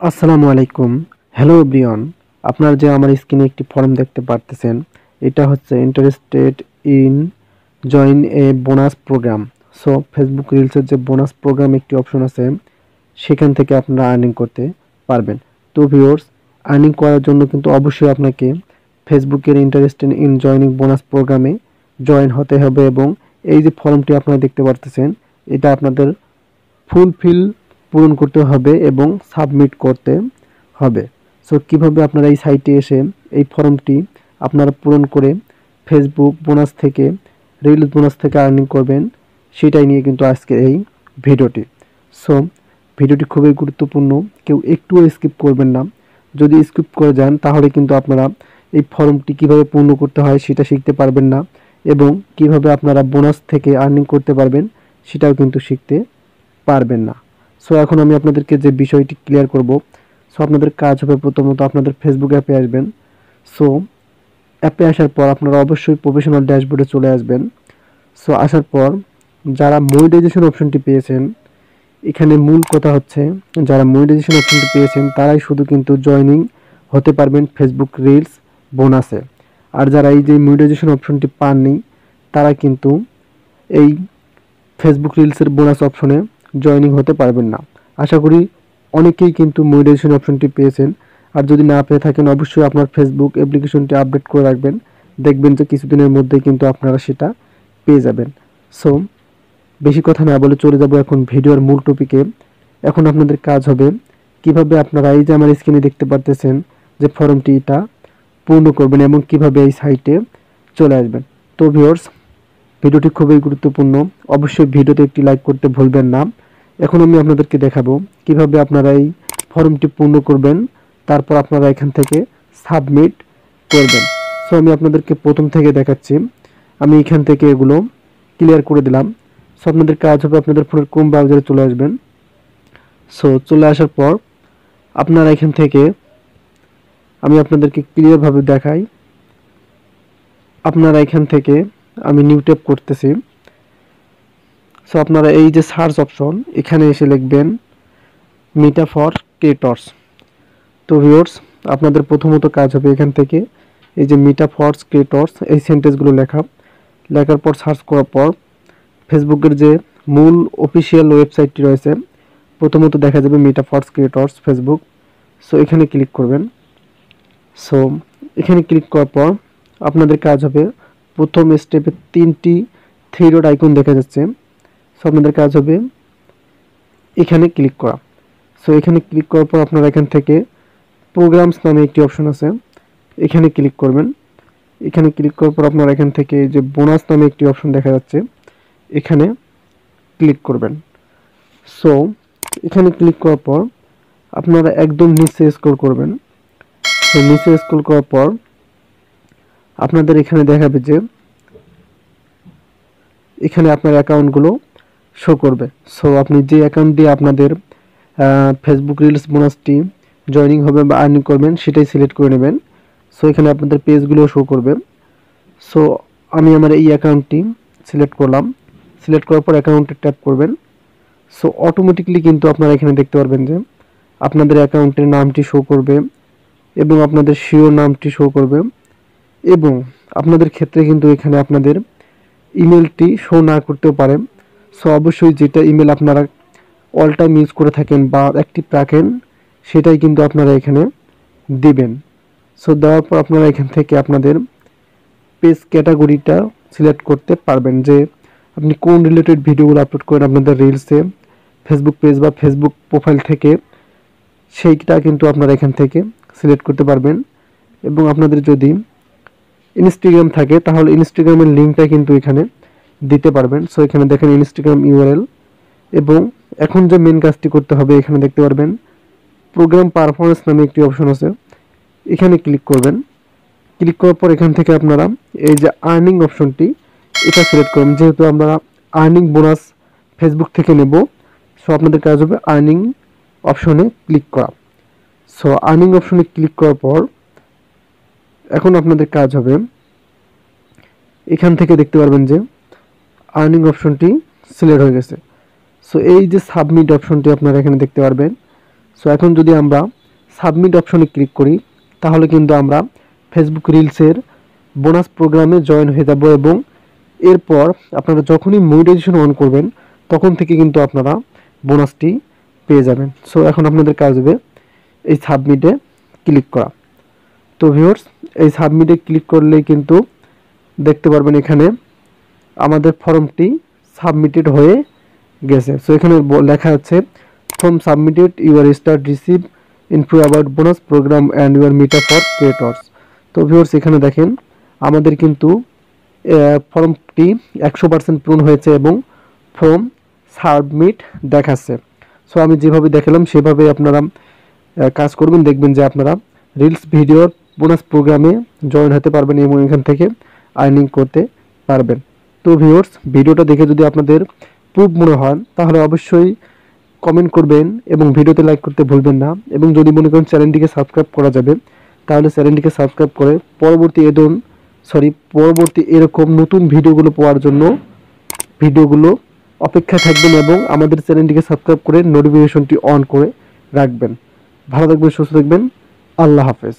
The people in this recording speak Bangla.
আসসালামু আলাইকুম। হ্যালো ব্রিয়ন আপনার যে আমার স্ক্রিনে একটি ফর্ম দেখতে পারতেছেন, এটা হচ্ছে interested in join a bonus program so Facebook রিলসের যে বোনাস প্রোগ্রাম একটি অপশন আছে, সেখান থেকে আপনারা আর্নিং করতে পারবেন। তো ভিউয়ার্স আর্নিং করার জন্য কিন্তু অবশ্যই আপনাকে ফেসবুকের ইন্টারেস্টেড ইন জয়নিং বোনাস প্রোগ্রামে জয়েন হতে হবে এবং এই যে ফর্মটি আপনারা দেখতে পারতেছেন, এটা আপনাদের ফুলফিল পূরণ করতে হবে এবং সাবমিট করতে হবে। সো কীভাবে আপনারা এই সাইটে এসে এই ফর্মটি আপনারা পূরণ করে ফেসবুক বোনাস থেকে রিলস বোনাস থেকে আর্নিং করবেন, সেটাই নিয়ে কিন্তু আজকের এই ভিডিওটি। সো ভিডিওটি খুবই গুরুত্বপূর্ণ। কেউ একটুও স্কিপ করবেন না। যদি স্কিপ করে যান, তাহলে কিন্তু আপনারা এই ফর্মটি কীভাবে পূর্ণ করতে হয় সেটা শিখতে পারবেন না এবং কীভাবে আপনারা বোনাস থেকে আর্নিং করতে পারবেন, সেটাও কিন্তু শিখতে পারবেন না। সো এখন আমি আপনাদেরকে যে বিষয়টি ক্লিয়ার করব সো আপনাদের কাজ হবে প্রথমত আপনাদের ফেসবুক অ্যাপে আসবেন। সো অ্যাপে আসার পর আপনারা অবশ্যই প্রফেশনাল ড্যাশবোর্ডে চলে আসবেন। সো আসার পর যারা মনিটাইজেশন অপশনটি পেয়েছেন, এখানে মূল কথা হচ্ছে, যারা মনিটাইজেশন অপশনটি পেয়েছেন, তারাই শুধু কিন্তু জয়নিং হতে পারবেন ফেসবুক রিলস বোনাসে আর যারা এই যে মনিটাইজেশন অপশনটি পাননি, তারা কিন্তু এই ফেসবুক রিলসের বোনাস অপশনে জয়নিং হতে পারবেন না। আশা করি অনেকেই কিন্তু মনিটাইজেশন অপশনটি পেয়েছেন। আর যদি না পেয়ে থাকেন, অবশ্যই আপনার ফেসবুক অ্যাপ্লিকেশনটি আপডেট করে রাখবেন। দেখবেন যে কিছুদিনের মধ্যেই কিন্তু আপনারা সেটা পেয়ে যাবেন। সো বেশি কথা না বলে চলে যাব এখন ভিডিওর মূল টপিকে এখন আপনাদের কাজ হবে কীভাবে আপনারা এই যে আমার স্ক্রিনে দেখতে পারতেছেন যে ফর্মটি এটা পূর্ণ করবেন এবং কীভাবে এই সাইটে চলে আসবেন। তো ভিউয়ার্স ভিডিওটি খুবই গুরুত্বপূর্ণ। অবশ্যই ভিডিওতে একটি লাইক করতে ভুলবেন না। এখন আমি আপনাদেরকে দেখাবো কীভাবে আপনারা এই ফর্মটি পূর্ণ করবেন, তারপর আপনারা এখান থেকে সাবমিট করবেন। সো আমি আপনাদেরকে প্রথম থেকে দেখাচ্ছি। আমি এখান থেকে এগুলো ক্লিয়ার করে দিলাম। সো আপনাদের কাজ হবে আপনাদের ফোনের কোম ব্রাউজারে চলে আসবেন। সো চলে আসার পর আপনারা এখান থেকে আমি আপনাদেরকে ক্লিয়ারভাবে দেখাই। আপনারা এখান থেকে আমি নিউ করতেছি। সো আপনারা এই যে সার্চ অপশন এখানে এসে লিখবেন মিটা ফর ক্রিয়েটর্স তো ভিউয়ার্স আপনাদের প্রথমত কাজ হবে এখান থেকে, এই যে মিটা ফরস ক্রিয়েটর্স এই সেন্টেন্সগুলো লেখা। লেখার পর সার্চ করার পর ফেসবুকের যে মূল অফিসিয়াল ওয়েবসাইটটি রয়েছে, প্রথমত দেখা যাবে Meta for creators Facebook so এখানে ক্লিক করবেন। সো এখানে ক্লিক করার পর, আপনাদের কাজ হবে প্রথম স্টেপে তিনটি থ্রি আইকন দেখা যাচ্ছে। সো আপনাদের কাজ হবে এখানে ক্লিক করা। সো এখানে ক্লিক করার পর আপনারা এখান থেকে প্রোগ্রামস নামে একটি অপশন আছে। এখানে ক্লিক করবেন। এখানে ক্লিক করার পর আপনারা এখান থেকে যে বোনাস নামে একটি অপশন দেখা যাচ্ছে, এখানে ক্লিক করবেন। সো এখানে ক্লিক করার পর আপনারা একদম নিচে স্ক্রল করবেন। তো নিচে স্ক্রল করার পর আপনাদের এখানে দেখাবে যে এখানে আপনার অ্যাকাউন্টগুলো শো করবে। সো আপনি যে অ্যাকাউন্ট দিয়ে আপনাদের ফেসবুক রিলস বোনাসটি জয়নিং হবে বা আর্নিং করবেন, সেটাই সিলেক্ট করে নেবেন। সো এখানে আপনাদের পেজগুলো শো করবে। সো আমি আমার এই অ্যাকাউন্টটি সিলেক্ট করলাম। সিলেক্ট করার পর অ্যাকাউন্টে ট্যাপ করবেন। সো অটোমেটিকলি কিন্তু আপনারা এখানে দেখতে পারবেন যে আপনাদের অ্যাকাউন্টের নামটি শো করবে এবং আপনাদের শিওর নামটি শো করবে। এবং আপনাদের ক্ষেত্রে কিন্তু এখানে আপনাদের ইমেলটি শো না করতেও পারে সো অবশ্যই যেটা ইমেল আপনারা অল টাইম ইউজ করে থাকেন বা অ্যাক্টিভ রাখেন, সেটাই কিন্তু আপনারা এখানে দিবেন। সো দেওয়ার পর আপনারা এখান থেকে আপনাদের পেজ ক্যাটাগরিটা সিলেক্ট করতে পারবেন যে আপনি কোন রিলেটেড ভিডিওগুলো আপলোড করেন আপনাদের রিলসে ফেসবুক পেজ বা ফেসবুক প্রোফাইল থেকে, সেইটা কিন্তু আপনারা এখান থেকে সিলেক্ট করতে পারবেন। এবং আপনাদের যদি ইনস্টাগ্রাম থাকে, তাহলে ইনস্টাগ্রামের লিঙ্কটা কিন্তু এখানে দিতে পারবেন। সো এখানে দেখেন ইনস্টাগ্রাম ইউআরএল এবং এখন যে মেন কাজটি করতে হবে, এখানে দেখতে পারবেন প্রোগ্রাম পারফরমেন্স নামে একটি অপশন আছে। এখানে ক্লিক করবেন। ক্লিক করার পর এখান থেকে আপনারা এই যে আর্নিং অপশনটি এটা সিলেক্ট করবেন যেহেতু আমরা আর্নিং বোনাস ফেসবুক থেকে নেব সো আপনাদের কাজ হবে আর্নিং অপশনে ক্লিক করা। সো আর্নিং অপশনে ক্লিক করার পর এখন আপনাদের কাজ হবে এখান থেকে দেখতে পারবেন যে আর্নিং অপশনটি সিলেক্ট হয়ে গেছে। সো, এই যে সাবমিট অপশনটি আপনারা এখানে দেখতে পারবেন। সো, এখন যদি আমরা সাবমিট অপশনে ক্লিক করি, তাহলে কিন্তু আমরা ফেসবুক রিলসের বোনাস প্রোগ্রামে জয়েন হয়ে যাব এবং এরপর আপনারা যখনই মনিটাইজেশন অন করবেন, তখন থেকে কিন্তু আপনারা বোনাসটি পেয়ে যাবেন। সো, এখন আপনাদের কাজ হবে এই সাবমিটে ক্লিক করা। তো ভিউয়ার্স এই সাবমিটে ক্লিক করলেই কিন্তু দেখতে পারবেন এখানে আমাদের ফর্মটি সাবমিটেড হয়ে গেছে। সো এখানে লেখা আছে form submitted your start receive info about bonus program and your Meta for creators তো ভিউয়ার্স এখানে দেখেন, আমাদের কিন্তু ফর্মটি একশো পার্সেন্ট পূরণ হয়েছে এবং ফর্ম সাবমিট দেখাচ্ছে। সো আমি যেভাবে দেখালাম, সেভাবে আপনারা কাজ করবেন, দেখবেন যে আপনারা রিলস ভিডিওর বোনাস প্রোগ্রামে জয়েন হতে পারবেন এবং এখান থেকে আর্নিং করতে পারবেন। তো ভিউয়ার্স ভিডিওটা দেখে যদি আপনাদের প্রুফ মনে হয়, তাহলে অবশ্যই কমেন্ট করবেন এবং ভিডিওতে লাইক করতে ভুলবেন না। এবং যদি মনে করেন চ্যানেলটিকে সাবস্ক্রাইব করা যাবে, তাহলে চ্যানেলটিকে সাবস্ক্রাইব করে পরবর্তী এদন সরি পরবর্তী এরকম নতুন ভিডিওগুলো পাওয়ার জন্য ভিডিওগুলো অপেক্ষায় থাকবেন এবং আমাদের চ্যানেলটিকে সাবস্ক্রাইব করে নোটিফিকেশনটি অন করে রাখবেন। ভালো থাকবেন, সুস্থ থাকবেন। আল্লাহ হাফেজ।